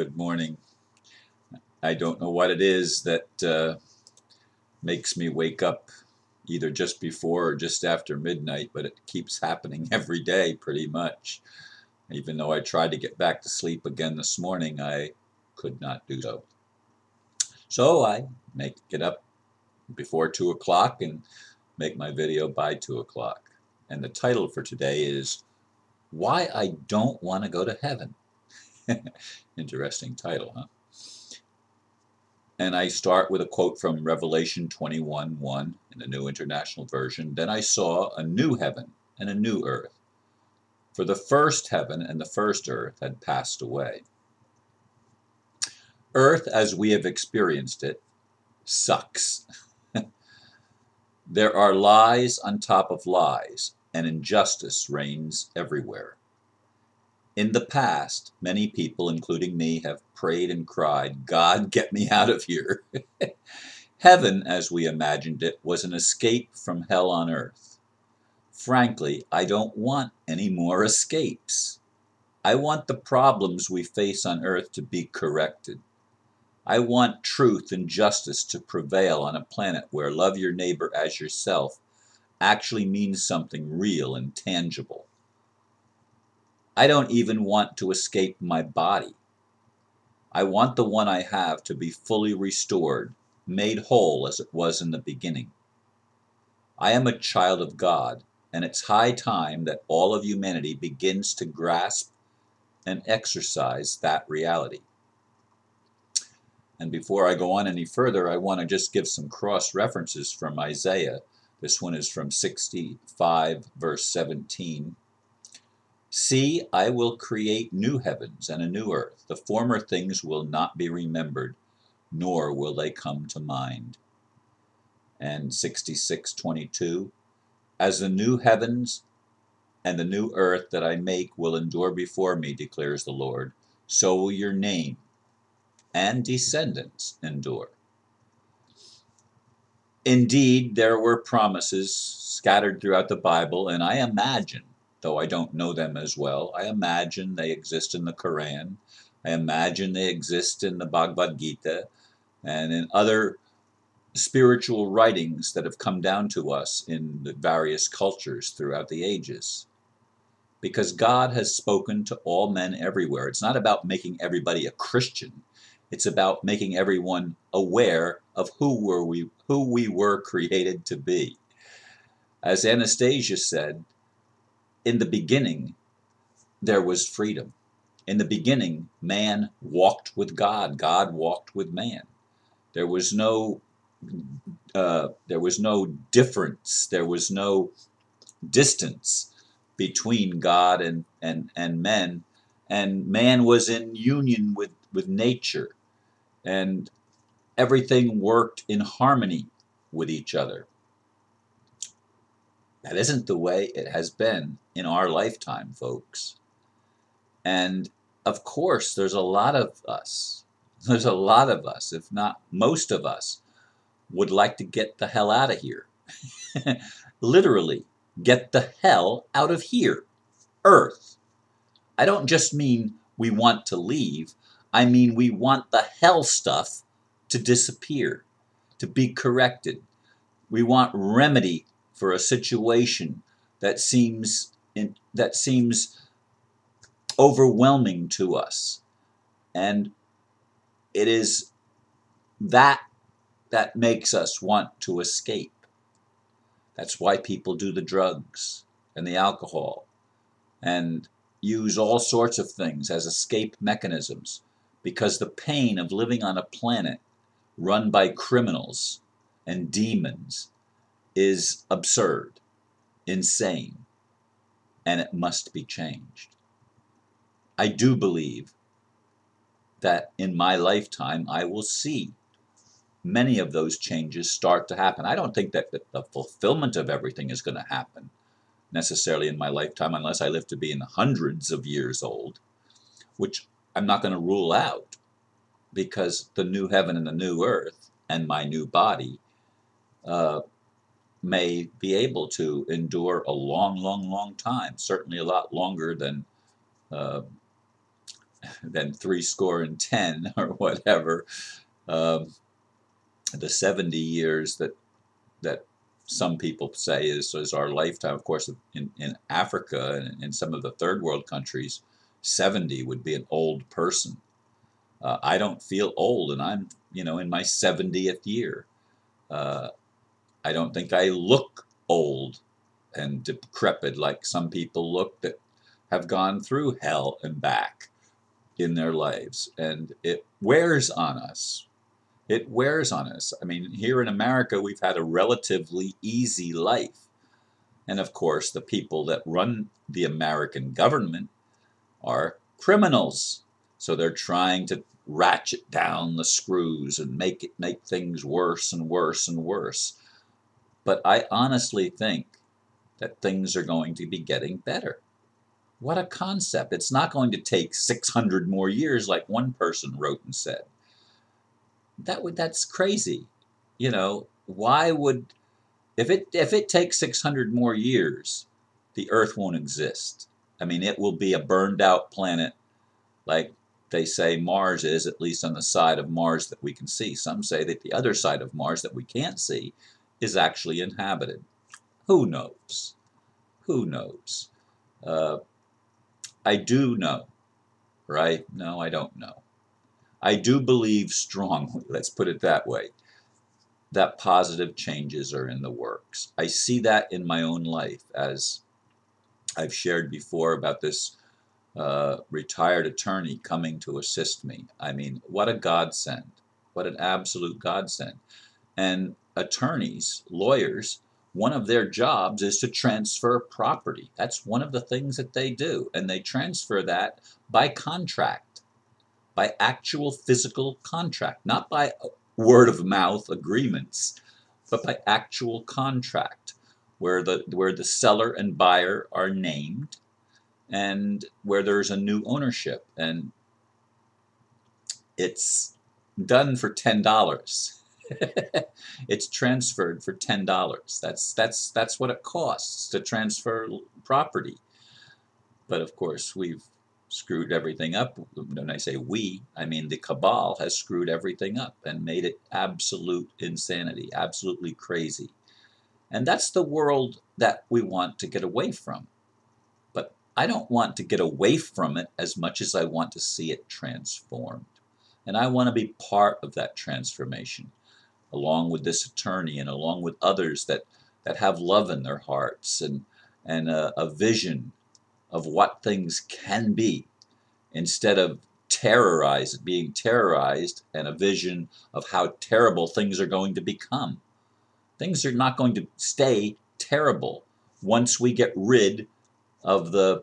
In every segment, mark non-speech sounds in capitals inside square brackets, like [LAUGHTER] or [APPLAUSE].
good morning. I don't know what it is that uh, makes me wake up either just before or just after midnight, but it keeps happening [LAUGHS] every day pretty much. Even though I tried to get back to sleep again this morning, I could not do so. So I make get up before 2 o'clock and make my video by 2 o'clock. And the title for today is Why I Don't Want to Go to Heaven. [LAUGHS] Interesting title, huh? And I start with a quote from Revelation 21 1 in the New International Version. Then I saw a new heaven and a new earth. For the first heaven and the first earth had passed away. Earth, as we have experienced it, sucks. [LAUGHS] there are lies on top of lies, and injustice reigns everywhere. In the past, many people, including me, have prayed and cried, God, get me out of here. [LAUGHS] Heaven, as we imagined it, was an escape from hell on earth. Frankly, I don't want any more escapes. I want the problems we face on earth to be corrected. I want truth and justice to prevail on a planet where love your neighbor as yourself actually means something real and tangible. I don't even want to escape my body. I want the one I have to be fully restored, made whole as it was in the beginning. I am a child of God, and it's high time that all of humanity begins to grasp and exercise that reality. And before I go on any further, I want to just give some cross references from Isaiah. This one is from 65, verse 17. See, I will create new heavens and a new earth. The former things will not be remembered, nor will they come to mind. And 66:22 As the new heavens and the new earth that I make will endure before me, declares the Lord, so will your name and descendants endure. Indeed, there were promises scattered throughout the Bible, and I imagine though I don't know them as well. I imagine they exist in the Quran. I imagine they exist in the Bhagavad Gita and in other spiritual writings that have come down to us in the various cultures throughout the ages. Because God has spoken to all men everywhere. It's not about making everybody a Christian. It's about making everyone aware of who were we who we were created to be. As Anastasia said, in the beginning, there was freedom. In the beginning, man walked with God. God walked with man. There was no, uh, there was no difference. There was no distance between God and and and men, and man was in union with with nature, and everything worked in harmony with each other. That isn't the way it has been in our lifetime, folks. And of course, there's a lot of us, [LAUGHS] there's a lot of us, if not most of us, would like to get the hell out of here. [LAUGHS] Literally, get the hell out of here. Earth. I don't just mean we want to leave, I mean we want the hell stuff to disappear, to be corrected. We want remedy for a situation that seems in, that seems overwhelming to us. And it is that that makes us want to escape. That's why people do the drugs and the alcohol and use all sorts of things as escape mechanisms because the pain of living on a planet run by criminals and demons is absurd, insane, and it must be changed. I do believe that in my lifetime I will see many of those changes start to happen. I don't think that the fulfillment of everything is going to happen necessarily in my lifetime unless I live to be in the hundreds of years old, which I'm not going to rule out because the new heaven and the new earth and my new body uh, may be able to endure a long, long, long time, certainly a lot longer than uh, [LAUGHS] than three score and ten [LAUGHS] or whatever. Um, the 70 years that that some people say is, is our lifetime. Of course, in, in Africa and in some of the third world countries, 70 would be an old person. Uh, I don't feel old, and I'm, you know, in my 70th year. Uh, I don't think I look old and decrepit like some people look that have gone through hell and back in their lives. And it wears on us. It wears on us. I mean, here in America, we've had a relatively easy life. And of course, the people that run the American government are criminals. So they're trying to ratchet down the screws and make it make things worse and worse and worse. But I honestly think that things are going to be getting better. What a concept. It's not going to take 600 more years like one person wrote and said. That would that's crazy. You know, why would if it if it takes 600 more years, the earth won't exist. I mean, it will be a burned out planet like they say Mars is, at least on the side of Mars that we can see. Some say that the other side of Mars that we can't see is actually inhabited. Who knows? Who knows? Uh, I do know, right? No, I don't know. I do believe strongly, [LAUGHS] let's put it that way, that positive changes are in the works. I see that in my own life as I've shared before about this uh, retired attorney coming to assist me. I mean, what a godsend. What an absolute godsend. And attorneys, lawyers, one of their jobs is to transfer property. That's one of the things that they do. And they transfer that by contract, by actual physical contract, not by word of mouth agreements, but by actual contract where the where the seller and buyer are named and where there's a new ownership and it's done for ten dollars [LAUGHS] it's transferred for ten dollars. That's that's that's what it costs to transfer property. But of course we've screwed everything up. When I say we I mean the cabal has screwed everything up and made it absolute insanity absolutely crazy. And that's the world that we want to get away from. But I don't want to get away from it as much as I want to see it transformed. And I want to be part of that transformation, along with this attorney and along with others that, that have love in their hearts and, and a, a vision of what things can be instead of terrorized, being terrorized, and a vision of how terrible things are going to become. Things are not going to stay terrible once we get rid of the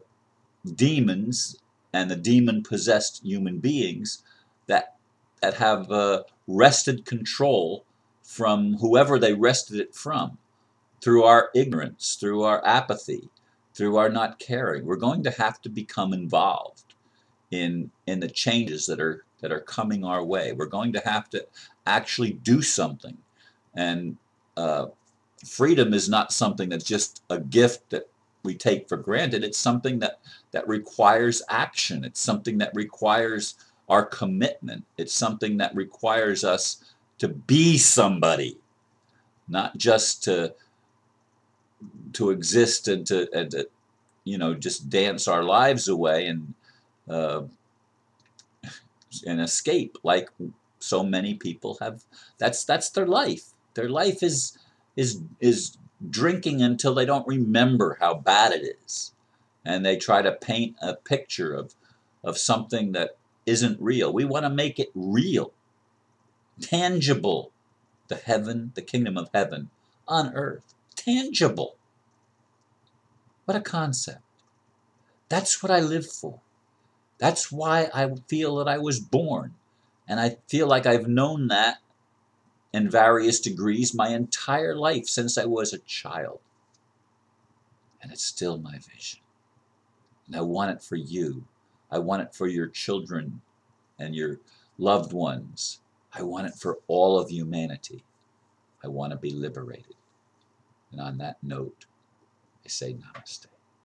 demons and the demon possessed human beings that that have uh, wrested control from whoever they wrested it from through our ignorance, through our apathy, through our not caring. We're going to have to become involved in in the changes that are that are coming our way. We're going to have to actually do something, and uh, freedom is not something that's just a gift that we take for granted. It's something that, that requires action. It's something that requires our commitment. It's something that requires us to be somebody, not just to to exist and to, and to you know just dance our lives away and uh, and escape like so many people have. That's that's their life. Their life is is is drinking until they don't remember how bad it is. And they try to paint a picture of, of something that isn't real. We want to make it real, tangible. The heaven, the kingdom of heaven on earth, tangible. What a concept. That's what I live for. That's why I feel that I was born. And I feel like I've known that in various degrees my entire life since I was a child. And it's still my vision. And I want it for you. I want it for your children and your loved ones. I want it for all of humanity. I want to be liberated. And on that note, I say namaste.